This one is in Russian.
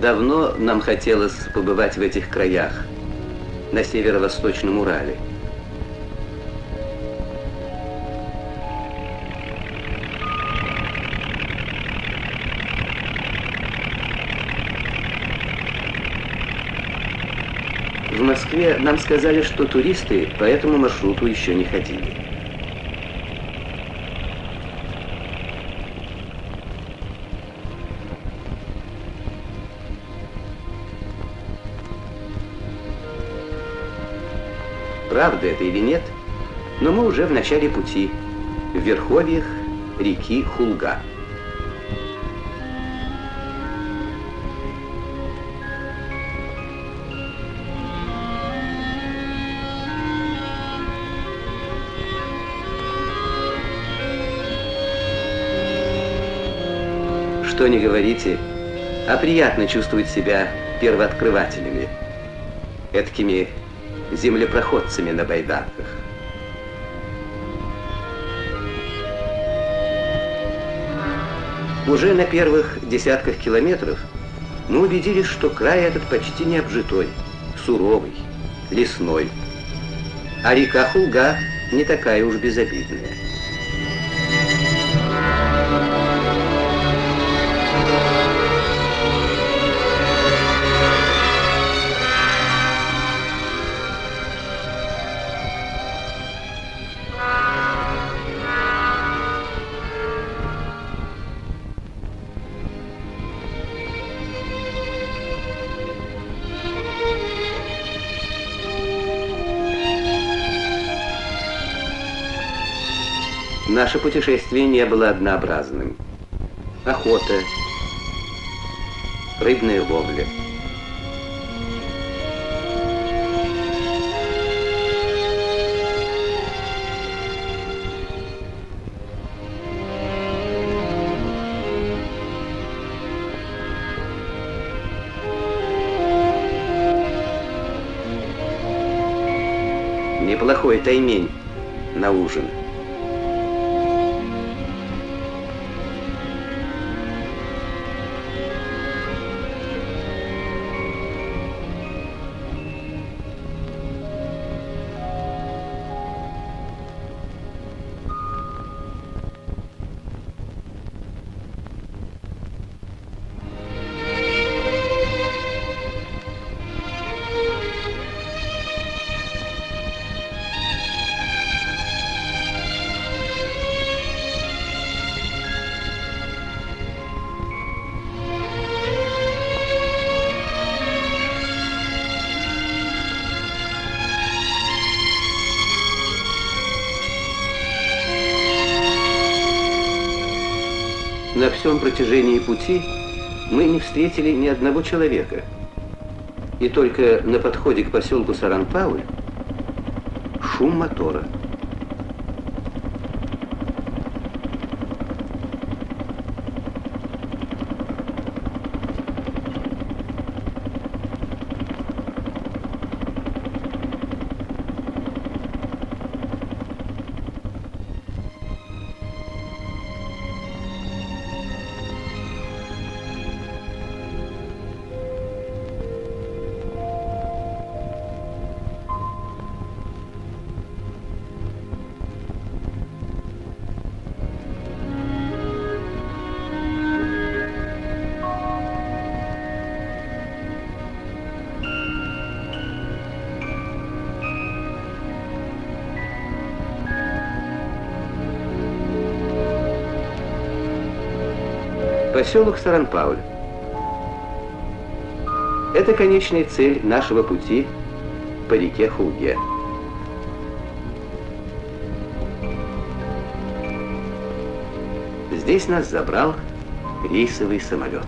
Давно нам хотелось побывать в этих краях, на северо-восточном Урале. В Москве нам сказали, что туристы по этому маршруту еще не ходили. Правда это или нет, но мы уже в начале пути, в верховьях реки Хулга. Что не говорите, а приятно чувствовать себя первооткрывателями, эткими землепроходцами на байдарках. Уже на первых десятках километров мы убедились, что край этот почти не обжитой, суровый, лесной, а река Хулга не такая уж безобидная. Наше путешествие не было однообразным. Охота, рыбная ловля. Неплохой таймень на ужин. На всем протяжении пути мы не встретили ни одного человека. И только на подходе к поселку Саранпауль шум мотора – Поселок Саранпауль. Это конечная цель нашего пути по реке Хулге. Здесь нас забрал рейсовый самолет.